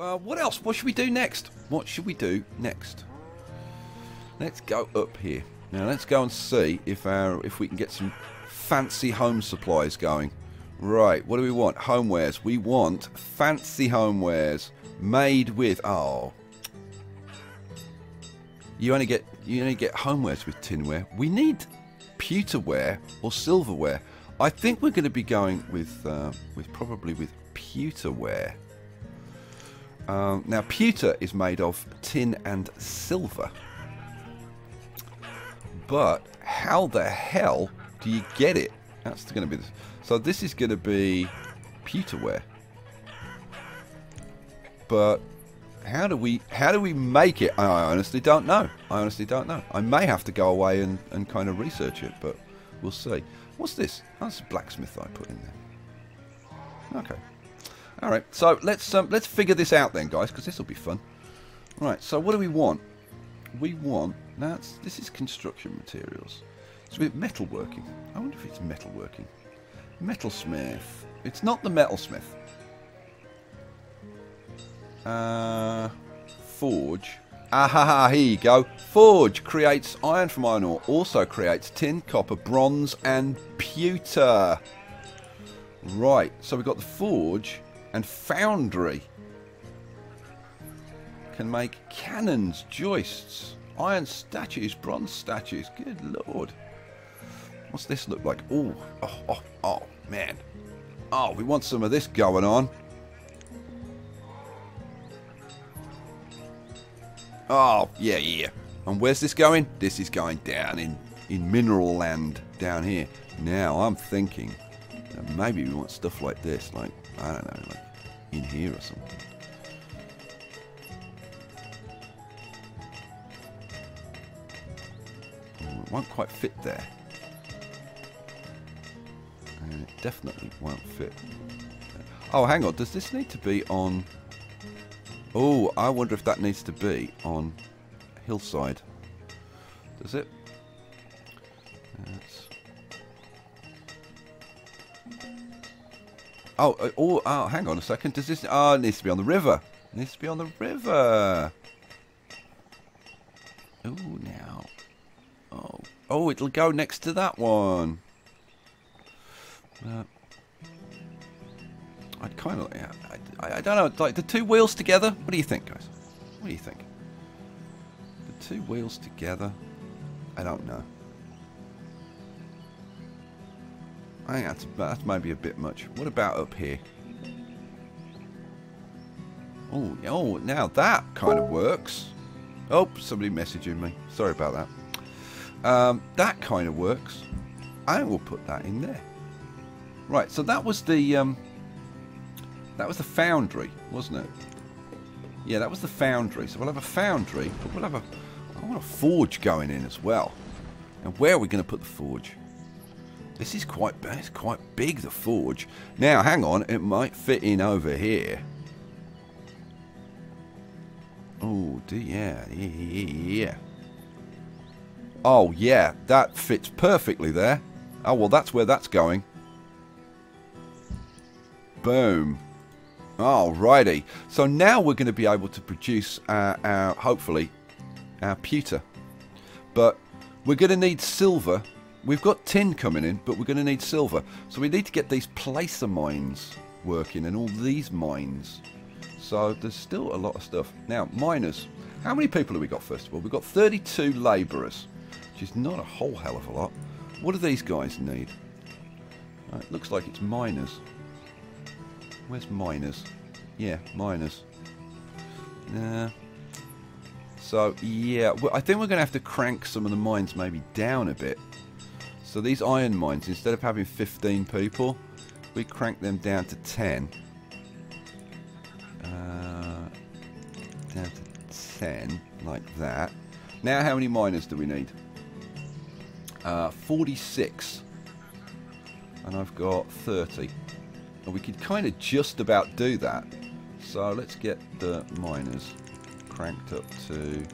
Uh, what else? What should we do next? What should we do next? Let's go up here. Now let's go and see if our if we can get some fancy home supplies going. Right, what do we want? Homewares. We want fancy homewares made with oh. You only get you only get homewares with tinware. We need pewterware or silverware. I think we're going to be going with uh, with probably with pewterware. Um, now pewter is made of tin and silver. But how the hell do you get it? That's going to be this. So this is going to be pewterware. But how do we how do we make it? I honestly don't know. I honestly don't know. I may have to go away and, and kind of research it, but we'll see. What's this? That's a blacksmith I put in there. Okay. All right. So let's um, let's figure this out then, guys, because this will be fun. Right. So what do we want? We want that's this is construction materials. So we have metalworking. I wonder if it's metalworking. Metalsmith. It's not the metalsmith. Uh, forge. Ah ha ha, here you go. Forge creates iron from iron ore, also creates tin, copper, bronze, and pewter. Right, so we've got the forge and foundry. Can make cannons, joists, iron statues, bronze statues. Good lord. What's this look like? Ooh, oh, oh, oh, man. Oh, we want some of this going on. Oh, yeah, yeah. And where's this going? This is going down in, in mineral land down here. Now, I'm thinking maybe we want stuff like this, like, I don't know, like in here or something. Oh, it won't quite fit there. And it definitely won't fit. Oh, hang on. Does this need to be on... Oh, I wonder if that needs to be on hillside. Does it? That's... Oh, uh, oh, oh, hang on a second. Does this... Oh, it needs to be on the river. It needs to be on the river. Oh, now. Oh, oh, it'll go next to that one. Uh, I'd kind of, yeah, I, I, don't know, like the two wheels together. What do you think, guys? What do you think? The two wheels together. I don't know. I think that's that's maybe a bit much. What about up here? Oh, oh, now that kind of works. Oh, somebody messaging me. Sorry about that. Um, that kind of works. I will put that in there. Right, so that was the um, that was the foundry, wasn't it? Yeah, that was the foundry. So we'll have a foundry, but we'll have a I want a forge going in as well. And where are we going to put the forge? This is quite it's quite big, the forge. Now, hang on, it might fit in over here. Oh, yeah, yeah. Oh, yeah, that fits perfectly there. Oh, well, that's where that's going. Boom. Alrighty. So now we're going to be able to produce our, our hopefully, our pewter. But we're going to need silver. We've got tin coming in, but we're going to need silver. So we need to get these placer mines working and all these mines. So there's still a lot of stuff. Now, miners. How many people have we got, first of all? We've got 32 labourers, which is not a whole hell of a lot. What do these guys need? It looks like it's miners. Where's miners? Yeah, miners. Uh, so, yeah, I think we're going to have to crank some of the mines maybe down a bit. So these iron mines, instead of having 15 people, we crank them down to 10. Uh, down to 10, like that. Now how many miners do we need? Uh, 46. And I've got 30. And we could kind of just about do that. So let's get the miners cranked up to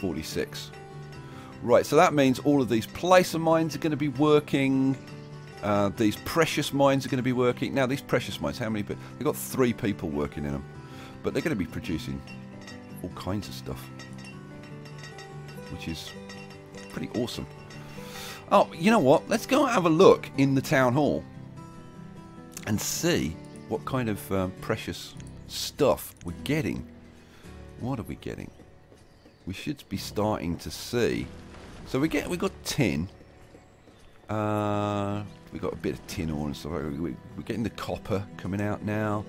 46. Right, so that means all of these placer mines are going to be working. Uh, these precious mines are going to be working. Now, these precious mines, how many people? They've got three people working in them. But they're going to be producing all kinds of stuff, which is pretty awesome. Oh, you know what? Let's go have a look in the town hall and see what kind of um, precious stuff we're getting. What are we getting? We should be starting to see. So we get we got tin. Uh, we got a bit of tin ore and stuff. We're getting the copper coming out now.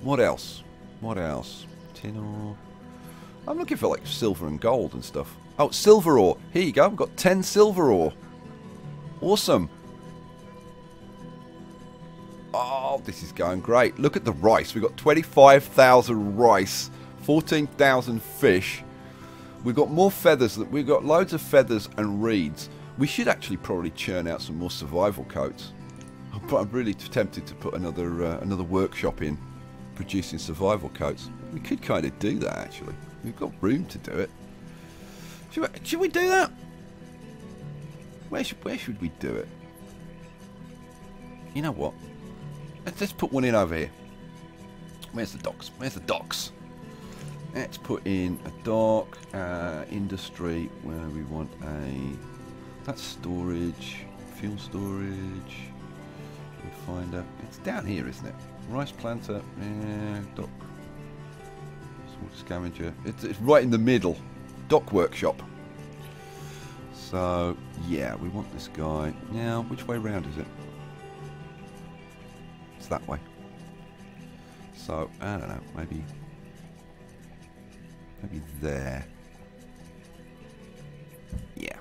What else? What else? Tin ore. I'm looking for like silver and gold and stuff. Oh, silver ore. Here you go. We've got 10 silver ore. Awesome. Oh, this is going great. Look at the rice. We've got 25,000 rice, 14,000 fish. We've got more feathers. We've got loads of feathers and reeds. We should actually probably churn out some more survival coats. But I'm really tempted to put another uh, another workshop in producing survival coats. We could kind of do that actually. We've got room to do it. Should we, should we do that? Where should where should we do it? You know what? Let's, let's put one in over here. Where's the docks? Where's the docks? Let's put in a dock, uh, industry, where we want a... That's storage, fuel storage. Out. It's down here, isn't it? Rice planter, yeah, dock. Scavenger. It's, it's right in the middle. Dock workshop. So, yeah, we want this guy. Now, which way round is it? It's that way. So, I don't know, maybe... Maybe there. Yeah.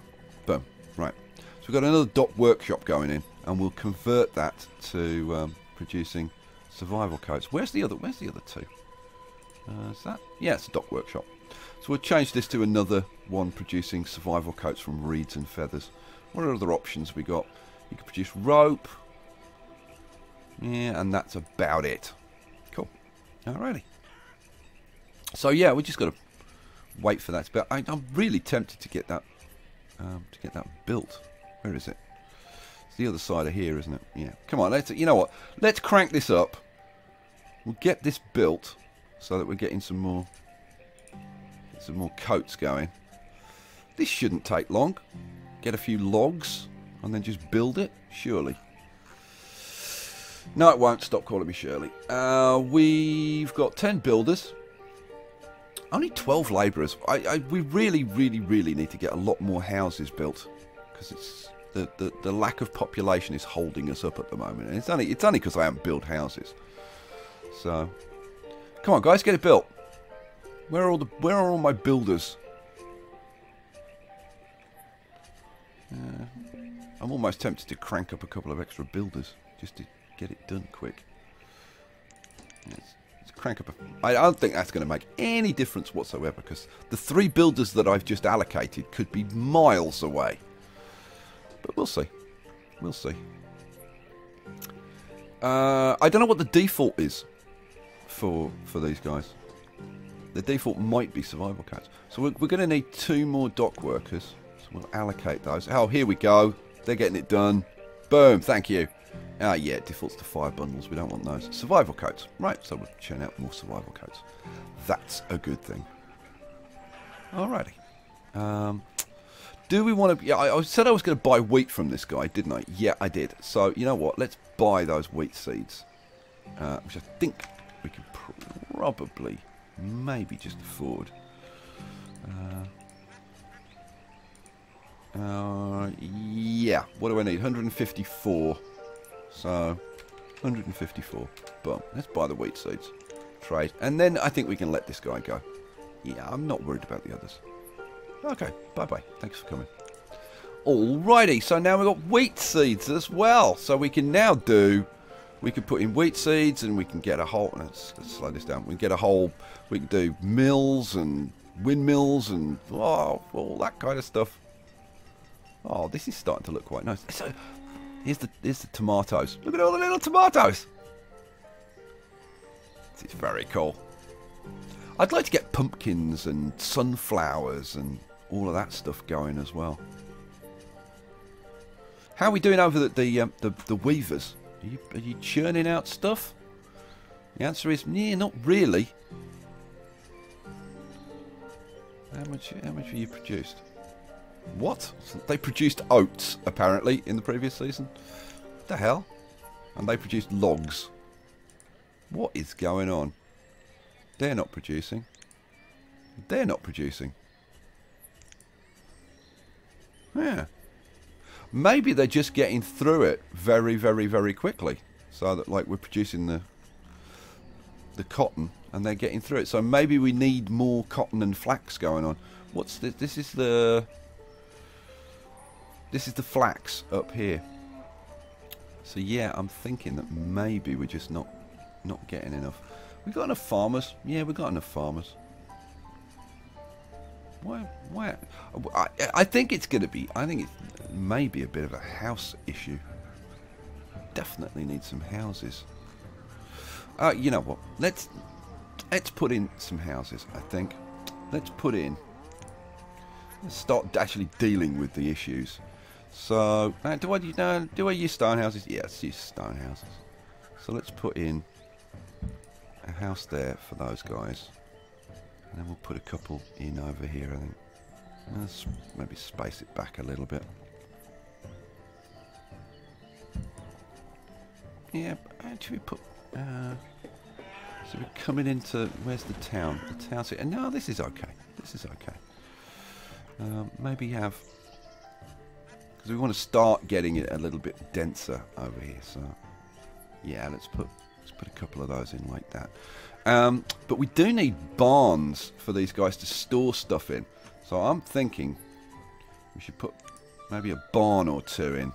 Boom. Right. So we've got another dock workshop going in, and we'll convert that to um, producing survival coats. Where's the other? Where's the other two? Uh, is that? Yeah, it's a dock workshop. So we'll change this to another one producing survival coats from reeds and feathers. What are other options we got? You can produce rope. Yeah, and that's about it. Cool. Alrighty. So yeah, we just got to wait for that. But I, am really tempted to get that um, to get that built. Where is it? It's the other side of here, isn't it? Yeah. Come on, let's. You know what? Let's crank this up. We'll get this built so that we're getting some more some more coats going. This shouldn't take long. Get a few logs and then just build it, surely. No, it won't. Stop calling me Shirley. Uh, we've got 10 builders. Only 12 labourers. I, I, we really, really, really need to get a lot more houses built. Because it's the, the, the lack of population is holding us up at the moment. And it's only it's only because I haven't built houses. So, come on, guys, get it built. Where are all the Where are all my builders? Uh, I'm almost tempted to crank up a couple of extra builders just to get it done quick. Let's, crank up. A, I don't think that's going to make any difference whatsoever because the three builders that I've just allocated could be miles away. But we'll see. We'll see. Uh, I don't know what the default is for for these guys. The default might be survival cats. So we're, we're going to need two more dock workers. So we'll allocate those. Oh, here we go. They're getting it done. Boom, thank you. Ah, yeah, it defaults to fire bundles. We don't want those. Survival coats. Right, so we'll churn out more survival coats. That's a good thing. Alrighty. Um, do we want to... Yeah, I, I said I was going to buy wheat from this guy, didn't I? Yeah, I did. So, you know what? Let's buy those wheat seeds. Uh, which I think we can probably maybe just afford. Uh, uh, yeah, what do I need? 154. So, 154. Boom. Let's buy the wheat seeds. Trade. And then I think we can let this guy go. Yeah, I'm not worried about the others. Okay, bye-bye. Thanks for coming. Alrighty, so now we've got wheat seeds as well. So we can now do we can put in wheat seeds and we can get a whole let's, let's slow this down we can get a whole we can do mills and windmills and oh, all that kind of stuff oh this is starting to look quite nice so Here's the here's the tomatoes. Look at all the little tomatoes. This is very cool. I'd like to get pumpkins and sunflowers and all of that stuff going as well. How are we doing over the the um, the, the, weavers? Are you, are you churning out stuff? The answer is, yeah, not really. How much how much have you produced? What? They produced oats apparently in the previous season. What the hell? And they produced logs. What is going on? They're not producing. They're not producing. Yeah. Maybe they're just getting through it very, very, very quickly. So that like we're producing the the cotton and they're getting through it. So maybe we need more cotton and flax going on. What's this? This is the this is the flax up here. So yeah, I'm thinking that maybe we're just not not getting enough. We got enough farmers. Yeah, we got enough farmers. Why? Why? I, I think it's going to be. I think it's maybe a bit of a house issue. Definitely need some houses. Uh, you know what? Let's let's put in some houses. I think. Let's put in. Let's start actually dealing with the issues. So, do I you know, do I use stone houses? Yes, use stone houses. So let's put in a house there for those guys. And then we'll put a couple in over here, I think. Let's maybe space it back a little bit. Yeah, actually put... Uh, so we're coming into... Where's the town? The town's here. No, this is okay. This is okay. Um, maybe have... Because we want to start getting it a little bit denser over here. So, yeah, let's put let's put a couple of those in like that. Um, but we do need barns for these guys to store stuff in. So I'm thinking we should put maybe a barn or two in.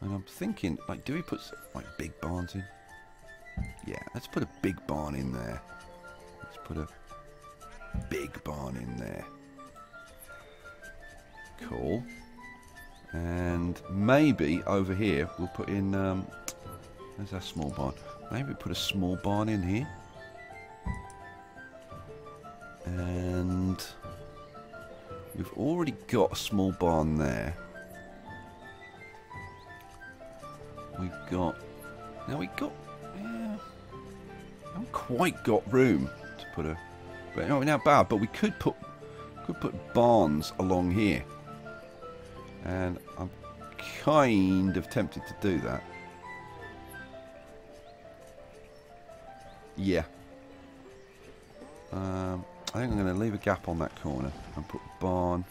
And I'm thinking, like, do we put like big barns in? Yeah, let's put a big barn in there. Let's put a big barn in there. Cool. And maybe over here we'll put in, um, there's our small barn. Maybe put a small barn in here. And we've already got a small barn there. We've got, now we've got, yeah, haven't quite got room to put a, but no, now bad, but we could put, could put barns along here. And I'm kind of tempted to do that. Yeah. Um, I think I'm going to leave a gap on that corner and put barn,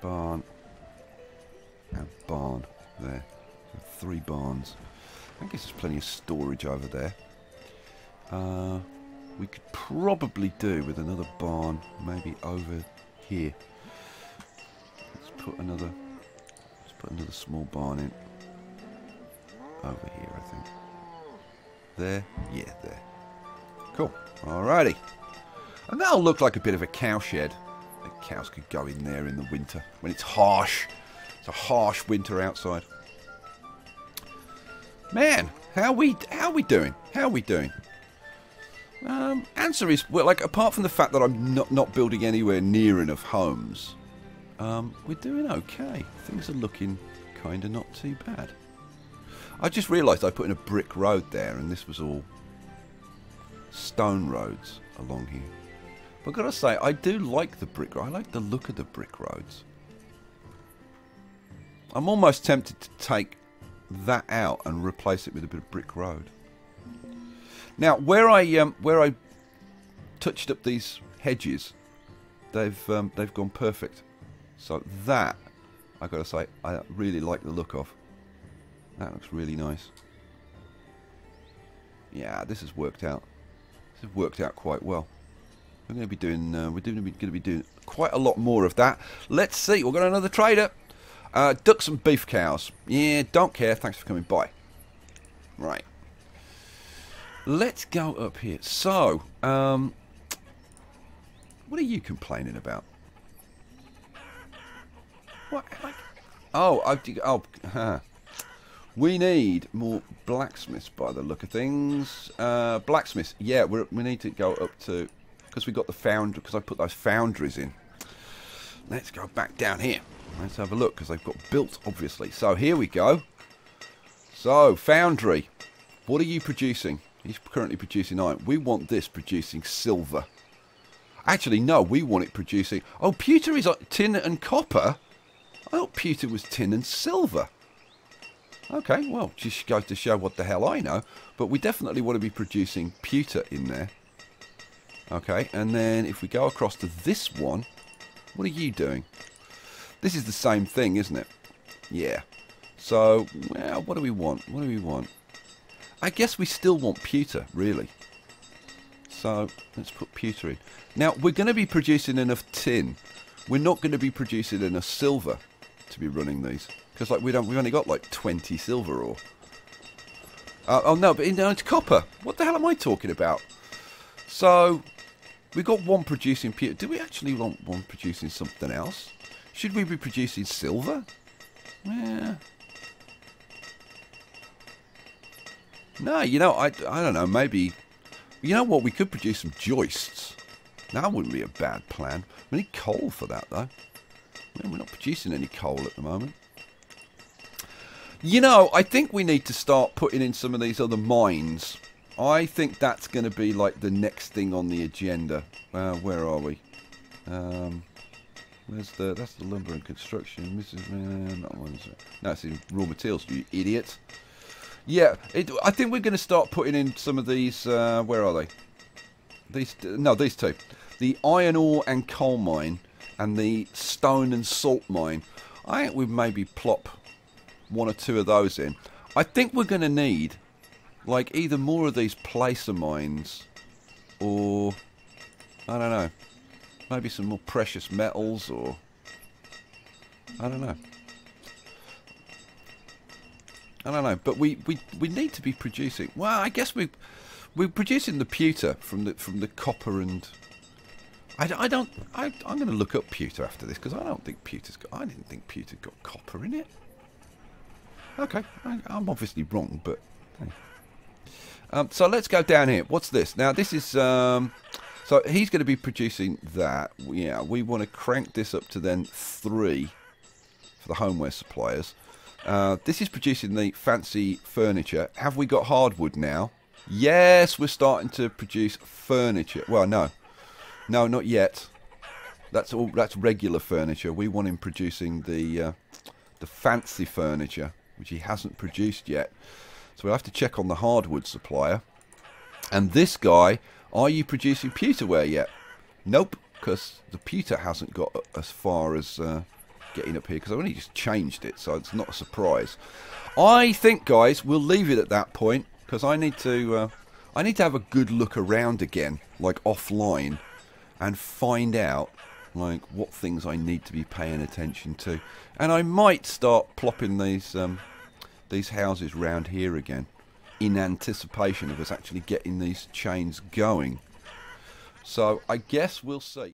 barn, and barn there. Three barns. I guess there's plenty of storage over there. Uh, we could probably do with another barn, maybe over here. Put another, let's put another small barn in over here, I think. There? Yeah, there. Cool. Alrighty. And that'll look like a bit of a cowshed. The cows could go in there in the winter when it's harsh. It's a harsh winter outside. Man, how we how we doing? How are we doing? Um, answer is well, like apart from the fact that I'm not not building anywhere near enough homes, um, we're doing okay. Things are looking kind of not too bad. I just realised I put in a brick road there and this was all stone roads along here. But I've got to say, I do like the brick road. I like the look of the brick roads. I'm almost tempted to take that out and replace it with a bit of brick road. Now, where I um, where I touched up these hedges, they've um, they've gone perfect. So that I got to say, I really like the look of. That looks really nice. Yeah, this has worked out. This has worked out quite well. We're going to be doing. Uh, we're going to be doing quite a lot more of that. Let's see. We've got another trader. Uh, ducks and beef cows. Yeah, don't care. Thanks for coming by. Right. Let's go up here. So, um, what are you complaining about? What? Oh, I, oh, huh. We need more blacksmiths by the look of things. Uh, blacksmiths, yeah, we need to go up to, because we got the foundry, because I put those foundries in. Let's go back down here. Let's have a look, because they've got built, obviously. So here we go. So, foundry. What are you producing? He's currently producing iron. We want this producing silver. Actually, no, we want it producing... Oh, pewter is like tin and copper? I thought pewter was tin and silver. Okay, well, just goes to show what the hell I know. But we definitely want to be producing pewter in there. Okay, and then if we go across to this one, what are you doing? This is the same thing, isn't it? Yeah. So, well, what do we want? What do we want? I guess we still want pewter, really. So, let's put pewter in. Now, we're going to be producing enough tin. We're not going to be producing enough silver to be running these. Because like we don't, we've only got like 20 silver ore. Uh, oh no, but in, it's copper. What the hell am I talking about? So, we got one producing. Do we actually want one producing something else? Should we be producing silver? Yeah. No, you know, I, I don't know, maybe... You know what, we could produce some joists. That wouldn't be a bad plan. We need coal for that, though. We're not producing any coal at the moment. You know, I think we need to start putting in some of these other mines. I think that's going to be like the next thing on the agenda. Uh, where are we? Um, where's the? That's the lumber and construction. Mrs. Man, that one's. That's in raw materials. You idiot. Yeah, it, I think we're going to start putting in some of these. Uh, where are they? These no, these two. The iron ore and coal mine, and the stone and salt mine. I think we maybe plop one or two of those in. I think we're going to need like either more of these placer mines or I don't know maybe some more precious metals or I don't know I don't know but we, we, we need to be producing well I guess we we're producing the pewter from the from the copper and I, I don't I, I'm going to look up pewter after this because I don't think pewter's got I didn't think pewter got copper in it Okay, I, am obviously wrong, but... Um, so let's go down here. What's this? Now, this is... Um, so he's going to be producing that. Yeah, we want to crank this up to then 3 for the homeware suppliers. Uh, this is producing the fancy furniture. Have we got hardwood now? Yes, we're starting to produce furniture. Well, no. No, not yet. That's all. That's regular furniture. We want him producing the uh, the fancy furniture which he hasn't produced yet. So we'll have to check on the hardwood supplier. And this guy, are you producing pewterware yet? Nope, because the pewter hasn't got as far as uh, getting up here, because I only just changed it, so it's not a surprise. I think, guys, we'll leave it at that point, because I need to... Uh, I need to have a good look around again, like offline, and find out like what things I need to be paying attention to. And I might start plopping these um, these houses round here again in anticipation of us actually getting these chains going. So I guess we'll see.